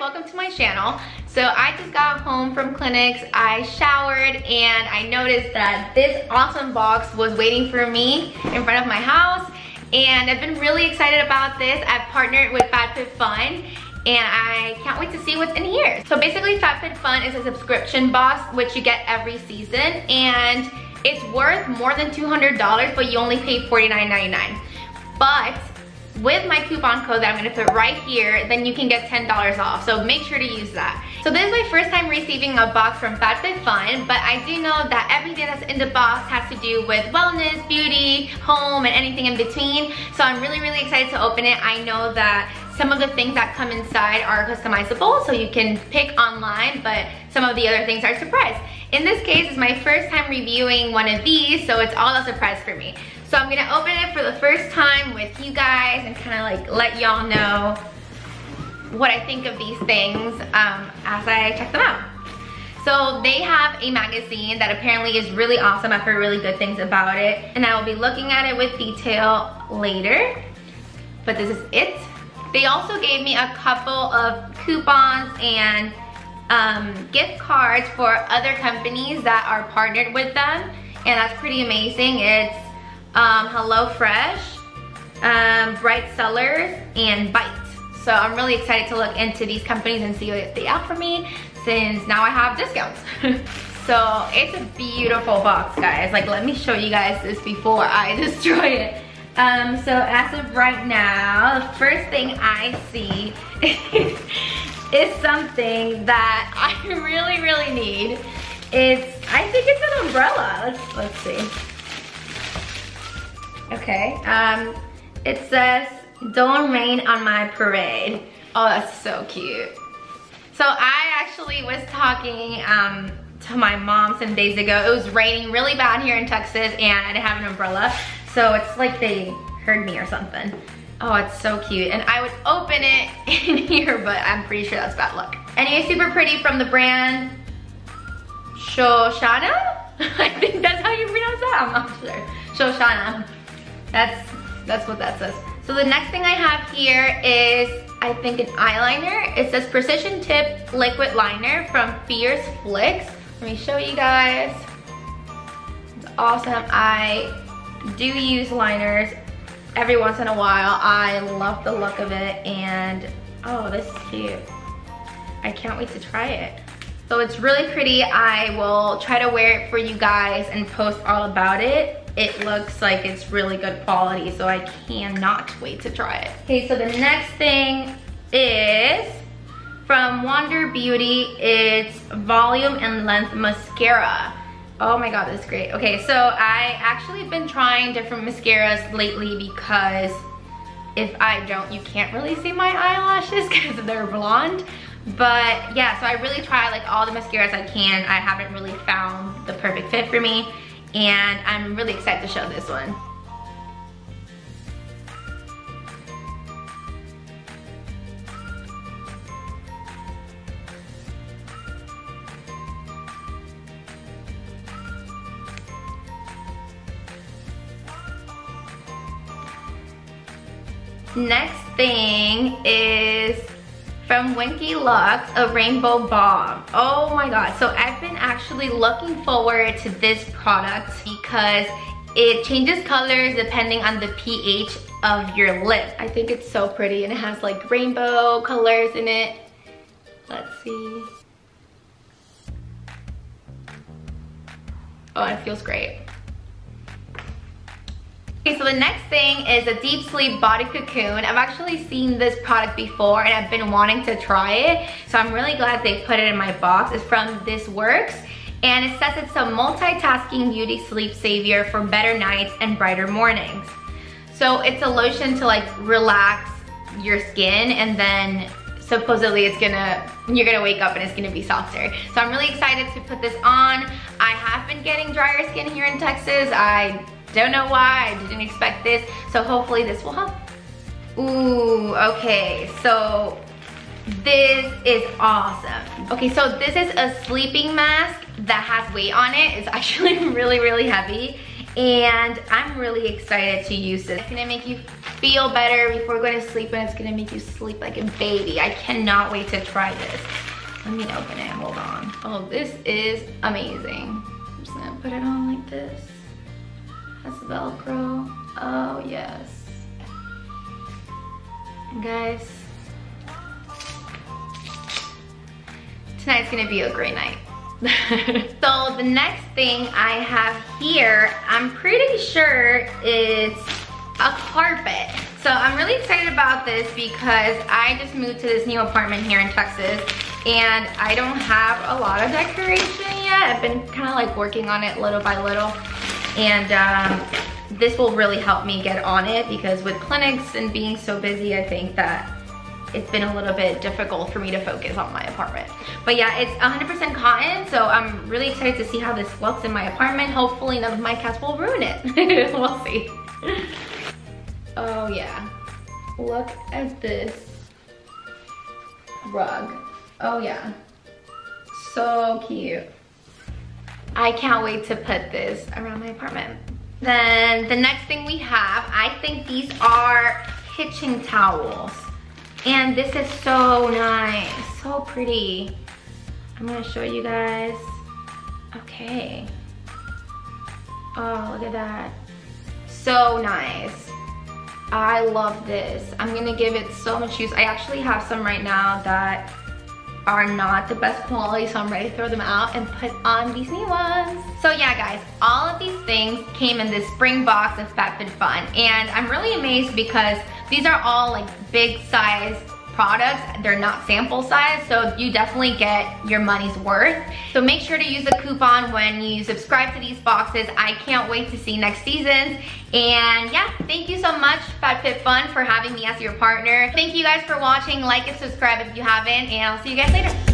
welcome to my channel. So I just got home from clinics, I showered, and I noticed that this awesome box was waiting for me in front of my house. And I've been really excited about this. I've partnered with Fat Fit FabFitFun and I can't wait to see what's in here. So basically FabFitFun is a subscription box which you get every season and it's worth more than $200 but you only pay $49.99. But with my coupon code that I'm gonna put right here, then you can get $10 off. So make sure to use that. So this is my first time receiving a box from FabFitFun, but I do know that everything that's in the box has to do with wellness, beauty, home, and anything in between. So I'm really, really excited to open it. I know that some of the things that come inside are customizable, so you can pick online, but some of the other things are surprise. In this case, it's my first time reviewing one of these, so it's all a surprise for me. So I'm gonna open it for the first time with you guys and kind of like let y'all know what I think of these things um, as I check them out. So they have a magazine that apparently is really awesome. I've heard really good things about it. And I will be looking at it with detail later. But this is it. They also gave me a couple of coupons and um, gift cards for other companies that are partnered with them. And that's pretty amazing. It's um, HelloFresh, um, Bright Cellars, and Bite. So I'm really excited to look into these companies and see what they offer me since now I have discounts. so it's a beautiful box, guys. Like, let me show you guys this before I destroy it. Um, so as of right now, the first thing I see is something that I really, really need. It's, I think it's an umbrella. Let's, let's see. Okay, um, it says, don't rain on my parade. Oh, that's so cute. So I actually was talking um, to my mom some days ago. It was raining really bad here in Texas and I didn't have an umbrella. So it's like they heard me or something. Oh, it's so cute. And I would open it in here, but I'm pretty sure that's bad luck. Anyway, super pretty from the brand Shoshanna? I think that's how you pronounce that, I'm not sure. Shoshanna. That's, that's what that says. So the next thing I have here is, I think an eyeliner. It says Precision Tip Liquid Liner from Fierce Flicks. Let me show you guys. It's awesome. I do use liners every once in a while. I love the look of it and oh, this is cute. I can't wait to try it. So it's really pretty. I will try to wear it for you guys and post all about it it looks like it's really good quality, so I cannot wait to try it. Okay, so the next thing is from Wander Beauty. It's Volume and Length Mascara. Oh my god, this is great. Okay, so I actually have been trying different mascaras lately because if I don't, you can't really see my eyelashes because they're blonde. But yeah, so I really try like all the mascaras I can. I haven't really found the perfect fit for me and I'm really excited to show this one. Next thing is from Winky Lux, a rainbow balm. Oh my god, so I've been actually looking forward to this product because it changes colors depending on the pH of your lip. I think it's so pretty and it has like rainbow colors in it. Let's see. Oh, it feels great. Okay, so the next thing is a deep sleep body cocoon. I've actually seen this product before and I've been wanting to try it. So I'm really glad they put it in my box. It's from This Works and it says it's a multitasking beauty sleep savior for better nights and brighter mornings. So it's a lotion to like relax your skin and then supposedly it's gonna, you're gonna wake up and it's gonna be softer. So I'm really excited to put this on. I have been getting drier skin here in Texas. I don't know why, I didn't expect this. So hopefully this will help. Ooh, okay, so this is awesome. Okay, so this is a sleeping mask that has weight on it. It's actually really, really heavy. and I'm really excited to use this. It's gonna make you feel better before going to sleep and it's gonna make you sleep like a baby. I cannot wait to try this. Let me open it, hold on. Oh, this is amazing. I'm just gonna put it on like this. Velcro. Oh, yes. guys, tonight's gonna be a great night. so the next thing I have here, I'm pretty sure it's a carpet. So I'm really excited about this because I just moved to this new apartment here in Texas and I don't have a lot of decoration yet. I've been kind of like working on it little by little and um, this will really help me get on it because with clinics and being so busy, I think that it's been a little bit difficult for me to focus on my apartment. But yeah, it's 100% cotton, so I'm really excited to see how this looks in my apartment. Hopefully none of my cats will ruin it. we'll see. oh yeah, look at this rug. Oh yeah, so cute. I can't wait to put this around my apartment. Then the next thing we have, I think these are kitchen towels. And this is so nice, so pretty. I'm gonna show you guys. Okay. Oh, look at that. So nice. I love this. I'm gonna give it so much use. I actually have some right now that are not the best quality, so I'm ready to throw them out and put on these new ones. So yeah, guys, all of these things came in this spring box of FabFitFun, and I'm really amazed because these are all like big size products. They're not sample size, so you definitely get your money's worth. So make sure to use the coupon when you subscribe to these boxes. I can't wait to see next seasons. And yeah, thank you so much, FabFitFun, for having me as your partner. Thank you guys for watching. Like and subscribe if you haven't, and I'll see you guys later.